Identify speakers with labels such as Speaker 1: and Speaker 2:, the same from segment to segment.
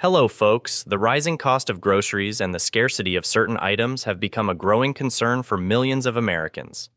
Speaker 1: Hello, folks. The rising cost of groceries and the scarcity of certain items have become a growing concern for millions of Americans.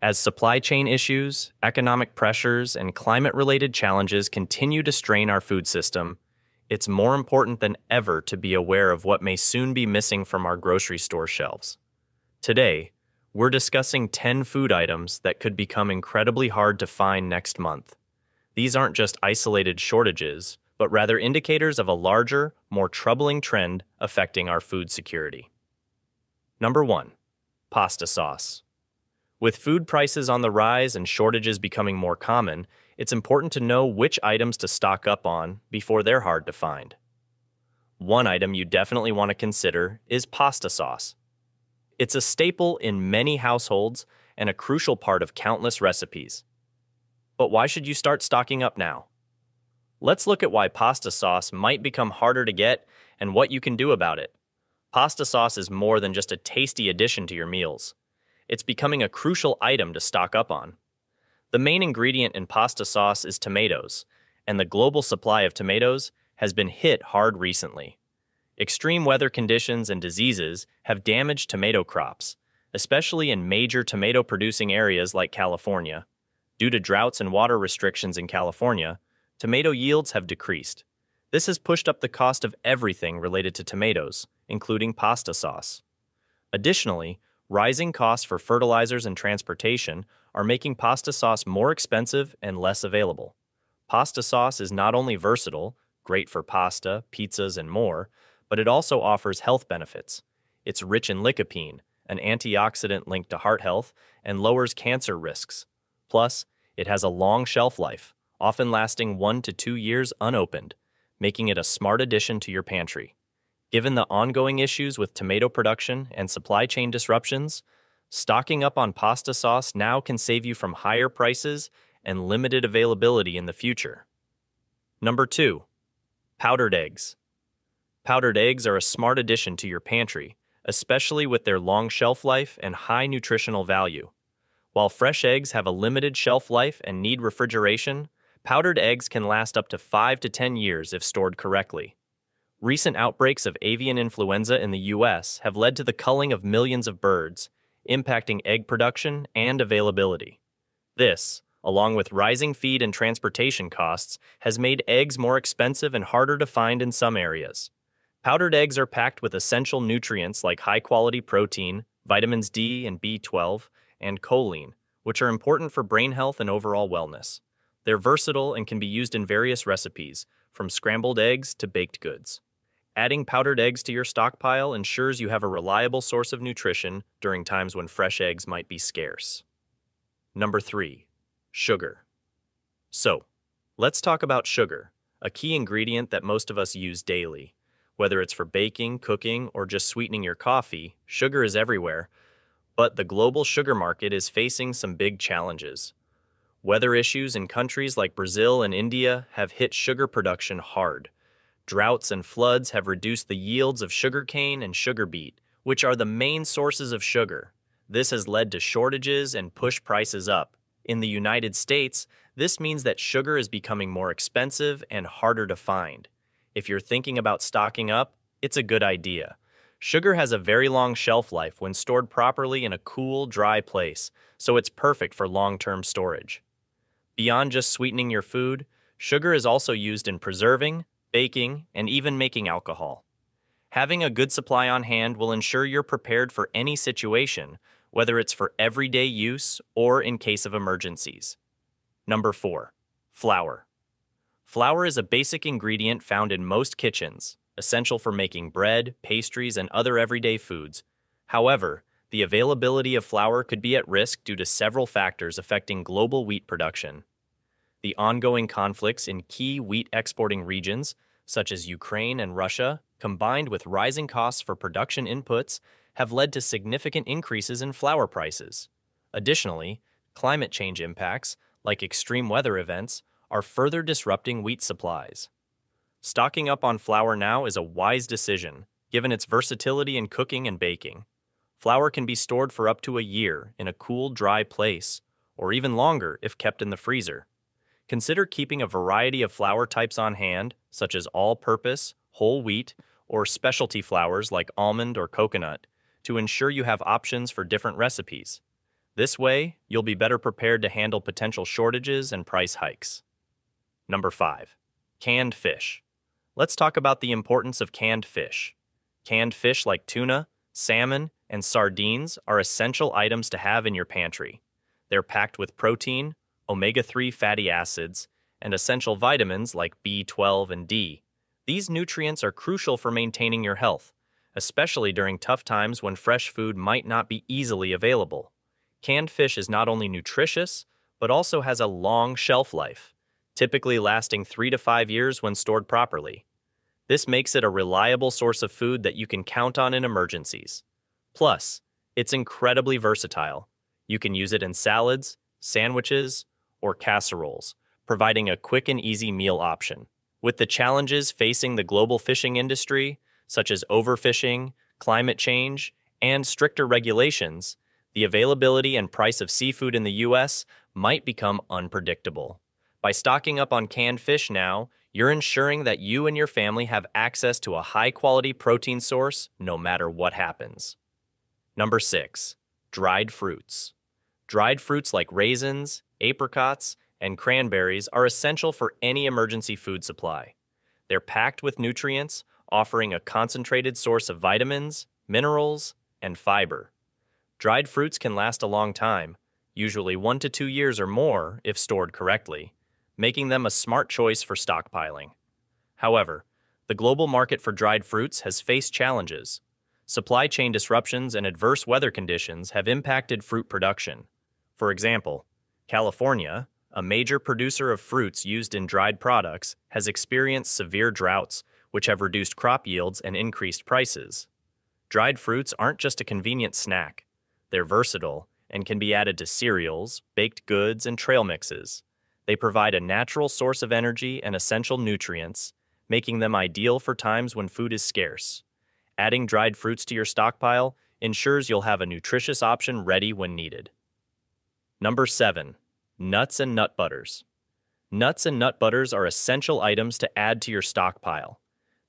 Speaker 1: As supply chain issues, economic pressures, and climate related challenges continue to strain our food system, it's more important than ever to be aware of what may soon be missing from our grocery store shelves. Today, we're discussing 10 food items that could become incredibly hard to find next month. These aren't just isolated shortages, but rather indicators of a larger, more troubling trend affecting our food security. Number 1. Pasta sauce. With food prices on the rise and shortages becoming more common, it's important to know which items to stock up on before they're hard to find. One item you definitely want to consider is pasta sauce. It's a staple in many households and a crucial part of countless recipes. But why should you start stocking up now? Let's look at why pasta sauce might become harder to get and what you can do about it. Pasta sauce is more than just a tasty addition to your meals. It's becoming a crucial item to stock up on. The main ingredient in pasta sauce is tomatoes, and the global supply of tomatoes has been hit hard recently. Extreme weather conditions and diseases have damaged tomato crops, especially in major tomato producing areas like California. Due to droughts and water restrictions in California, tomato yields have decreased. This has pushed up the cost of everything related to tomatoes, including pasta sauce. Additionally, rising costs for fertilizers and transportation are making pasta sauce more expensive and less available. Pasta sauce is not only versatile, great for pasta, pizzas, and more, but it also offers health benefits. It's rich in lycopene, an antioxidant linked to heart health, and lowers cancer risks. Plus, it has a long shelf life, often lasting one to two years unopened, making it a smart addition to your pantry. Given the ongoing issues with tomato production and supply chain disruptions, stocking up on pasta sauce now can save you from higher prices and limited availability in the future. Number 2. Powdered eggs. Powdered eggs are a smart addition to your pantry, especially with their long shelf life and high nutritional value. While fresh eggs have a limited shelf life and need refrigeration, powdered eggs can last up to 5 to 10 years if stored correctly. Recent outbreaks of avian influenza in the U.S. have led to the culling of millions of birds, impacting egg production and availability. This, along with rising feed and transportation costs, has made eggs more expensive and harder to find in some areas. Powdered eggs are packed with essential nutrients like high quality protein, vitamins D and B12, and choline, which are important for brain health and overall wellness. They're versatile and can be used in various recipes, from scrambled eggs to baked goods. Adding powdered eggs to your stockpile ensures you have a reliable source of nutrition during times when fresh eggs might be scarce. Number 3. Sugar. So, let's talk about sugar, a key ingredient that most of us use daily. Whether it's for baking, cooking, or just sweetening your coffee, sugar is everywhere. But the global sugar market is facing some big challenges. Weather issues in countries like Brazil and India have hit sugar production hard. Droughts and floods have reduced the yields of sugarcane and sugar beet, which are the main sources of sugar. This has led to shortages and pushed prices up. In the United States, this means that sugar is becoming more expensive and harder to find. If you're thinking about stocking up, it's a good idea. Sugar has a very long shelf life when stored properly in a cool, dry place, so it's perfect for long-term storage. Beyond just sweetening your food, sugar is also used in preserving, baking, and even making alcohol. Having a good supply on hand will ensure you're prepared for any situation, whether it's for everyday use or in case of emergencies. Number 4. Flour. Flour is a basic ingredient found in most kitchens, essential for making bread, pastries, and other everyday foods. However, the availability of flour could be at risk due to several factors affecting global wheat production. The ongoing conflicts in key wheat exporting regions, such as Ukraine and Russia, combined with rising costs for production inputs, have led to significant increases in flour prices. Additionally, climate change impacts, like extreme weather events, are further disrupting wheat supplies. Stocking up on flour now is a wise decision, given its versatility in cooking and baking. Flour can be stored for up to a year in a cool, dry place, or even longer if kept in the freezer. Consider keeping a variety of flour types on hand, such as all purpose, whole wheat, or specialty flours like almond or coconut to ensure you have options for different recipes. This way, you'll be better prepared to handle potential shortages and price hikes. Number 5. Canned fish. Let's talk about the importance of canned fish. Canned fish like tuna, salmon, and sardines are essential items to have in your pantry. They're packed with protein, omega 3 fatty acids, and essential vitamins like B12 and D. These nutrients are crucial for maintaining your health, especially during tough times when fresh food might not be easily available. Canned fish is not only nutritious, but also has a long shelf life, typically lasting three to five years when stored properly. This makes it a reliable source of food that you can count on in emergencies. Plus, it's incredibly versatile. You can use it in salads, sandwiches, or casseroles, providing a quick and easy meal option. With the challenges facing the global fishing industry, such as overfishing, climate change, and stricter regulations, the availability and price of seafood in the U.S. might become unpredictable. By stocking up on canned fish now, you're ensuring that you and your family have access to a high quality protein source no matter what happens. Number 6. Dried fruits. Dried fruits like raisins, apricots, and cranberries are essential for any emergency food supply. They're packed with nutrients, offering a concentrated source of vitamins, minerals, and fiber. Dried fruits can last a long time, usually one to two years or more if stored correctly, making them a smart choice for stockpiling. However, the global market for dried fruits has faced challenges. Supply chain disruptions and adverse weather conditions have impacted fruit production. For example, California, a major producer of fruits used in dried products, has experienced severe droughts, which have reduced crop yields and increased prices. Dried fruits aren't just a convenient snack, they're versatile and can be added to cereals, baked goods, and trail mixes. They provide a natural source of energy and essential nutrients, making them ideal for times when food is scarce. Adding dried fruits to your stockpile ensures you'll have a nutritious option ready when needed. Number 7. Nuts and nut butters. Nuts and nut butters are essential items to add to your stockpile.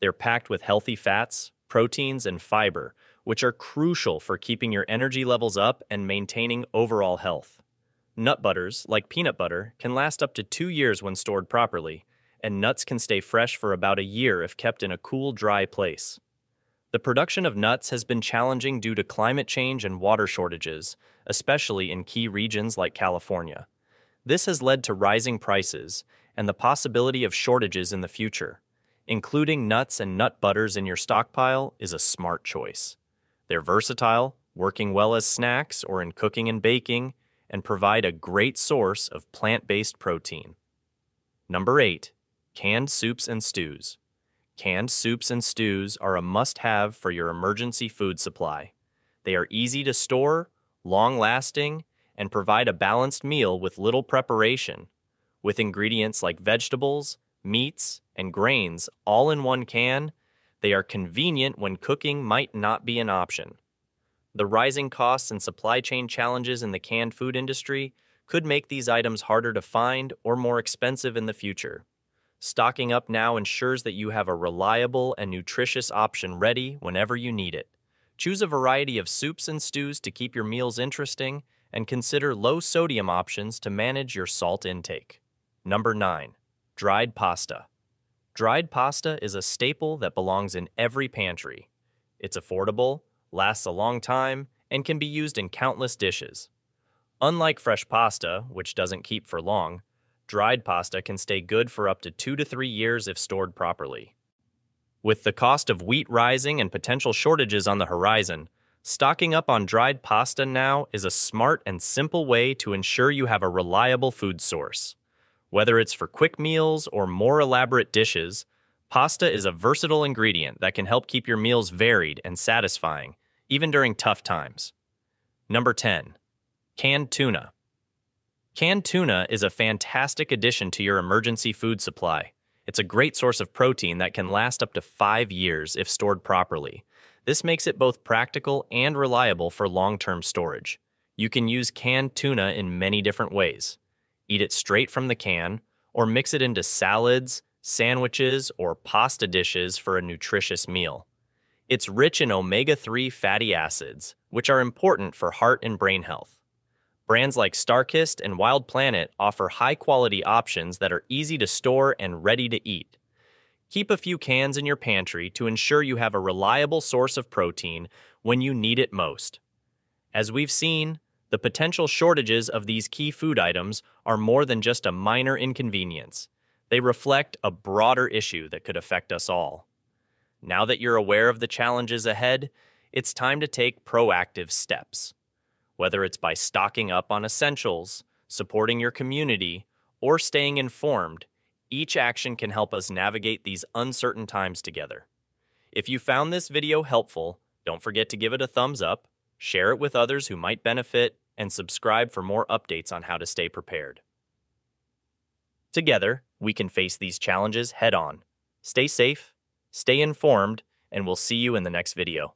Speaker 1: They're packed with healthy fats, proteins, and fiber, which are crucial for keeping your energy levels up and maintaining overall health. Nut butters, like peanut butter, can last up to two years when stored properly, and nuts can stay fresh for about a year if kept in a cool, dry place. The production of nuts has been challenging due to climate change and water shortages, especially in key regions like California. This has led to rising prices and the possibility of shortages in the future. Including nuts and nut butters in your stockpile is a smart choice. They're versatile, working well as snacks or in cooking and baking, and provide a great source of plant based protein. Number 8. Canned soups and stews. Canned soups and stews are a must have for your emergency food supply. They are easy to store, long lasting, and provide a balanced meal with little preparation. With ingredients like vegetables, meats, and grains all in one can, they are convenient when cooking might not be an option. The rising costs and supply chain challenges in the canned food industry could make these items harder to find or more expensive in the future. Stocking up now ensures that you have a reliable and nutritious option ready whenever you need it. Choose a variety of soups and stews to keep your meals interesting, and consider low sodium options to manage your salt intake. Number 9. Dried pasta. Dried pasta is a staple that belongs in every pantry. It's affordable, lasts a long time, and can be used in countless dishes. Unlike fresh pasta, which doesn't keep for long, dried pasta can stay good for up to two to three years if stored properly. With the cost of wheat rising and potential shortages on the horizon, stocking up on dried pasta now is a smart and simple way to ensure you have a reliable food source. Whether it's for quick meals or more elaborate dishes, pasta is a versatile ingredient that can help keep your meals varied and satisfying, even during tough times. Number 10. Canned tuna. Canned tuna is a fantastic addition to your emergency food supply. It's a great source of protein that can last up to five years if stored properly. This makes it both practical and reliable for long term storage. You can use canned tuna in many different ways. Eat it straight from the can, or mix it into salads, sandwiches, or pasta dishes for a nutritious meal. It's rich in omega 3 fatty acids, which are important for heart and brain health. Brands like Starkist and Wild Planet offer high quality options that are easy to store and ready to eat. Keep a few cans in your pantry to ensure you have a reliable source of protein when you need it most. As we've seen, the potential shortages of these key food items are more than just a minor inconvenience. They reflect a broader issue that could affect us all. Now that you're aware of the challenges ahead, it's time to take proactive steps. Whether it's by stocking up on essentials, supporting your community, or staying informed, each action can help us navigate these uncertain times together. If you found this video helpful, don't forget to give it a thumbs up, share it with others who might benefit, and subscribe for more updates on how to stay prepared. Together, we can face these challenges head on. Stay safe, stay informed, and we'll see you in the next video.